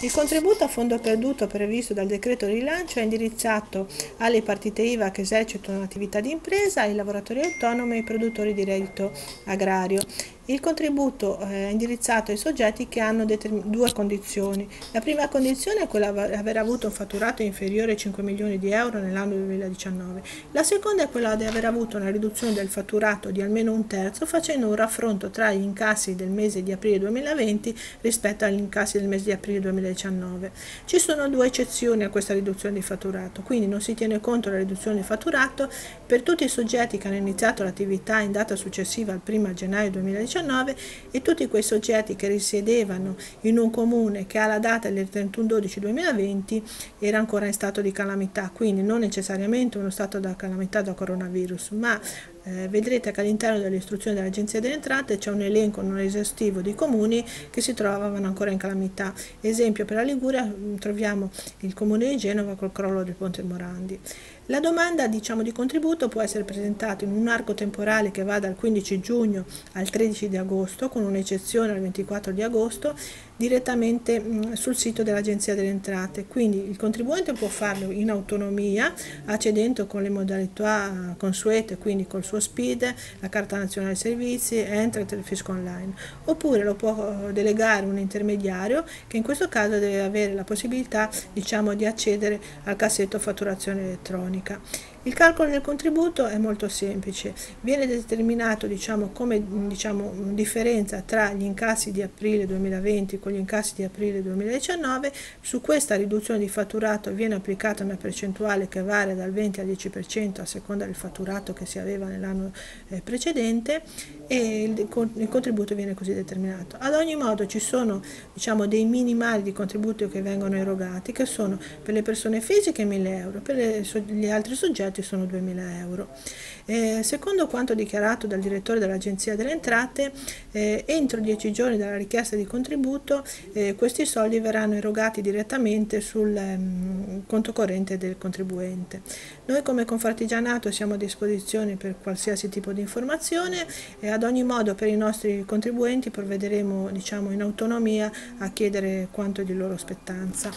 Il contributo a fondo perduto previsto dal decreto rilancio è indirizzato alle partite IVA che esercitano un'attività di impresa, ai lavoratori autonomi e ai produttori di reddito agrario. Il contributo eh, è indirizzato ai soggetti che hanno due condizioni. La prima condizione è quella di aver avuto un fatturato inferiore ai 5 milioni di euro nell'anno 2019. La seconda è quella di aver avuto una riduzione del fatturato di almeno un terzo facendo un raffronto tra gli incassi del mese di aprile 2020 rispetto agli incassi del mese di aprile 2019. Ci sono due eccezioni a questa riduzione di fatturato, quindi non si tiene conto della riduzione di fatturato per tutti i soggetti che hanno iniziato l'attività in data successiva al 1 gennaio 2019 2019 e tutti quei soggetti che risiedevano in un comune che alla data del 31-12-2020 era ancora in stato di calamità, quindi non necessariamente uno stato di calamità da coronavirus, ma eh, vedrete che all'interno delle istruzioni dell'Agenzia delle Entrate c'è un elenco non esaustivo di comuni che si trovavano ancora in calamità. Esempio per la Liguria mm, troviamo il comune di Genova col crollo del Ponte Morandi. La domanda diciamo, di contributo può essere presentata in un arco temporale che va dal 15 giugno al 13 di agosto, con un'eccezione al 24 di agosto, direttamente mh, sul sito dell'Agenzia delle Entrate. Quindi il contribuente può farlo in autonomia, accedendo con le modalità consuete, quindi col suo SPID, la Carta Nazionale Servizi, Entrate e il Fisco Online. Oppure lo può eh, delegare un intermediario che in questo caso deve avere la possibilità diciamo, di accedere al cassetto fatturazione elettronica. Il calcolo del contributo è molto semplice, viene determinato diciamo, come diciamo, differenza tra gli incassi di aprile 2020 con gli incassi di aprile 2019, su questa riduzione di fatturato viene applicata una percentuale che varia dal 20 al 10% a seconda del fatturato che si aveva nell'anno eh, precedente e il, il, contributo viene così determinato. Ad ogni modo ci sono diciamo, dei minimali di contributo che vengono erogati che sono per le persone fisiche 1000 euro, per le, gli altri soggetti sono 2000 euro. Eh, secondo quanto dichiarato dal direttore dell'Agenzia delle Entrate, eh, entro 10 giorni dalla richiesta di contributo eh, questi soldi verranno erogati direttamente sul um, conto corrente del contribuente. Noi come Confartigianato siamo a disposizione per qualsiasi tipo di informazione e ad ogni modo per i nostri contribuenti provvederemo diciamo, in autonomia a chiedere quanto è di loro spettanza.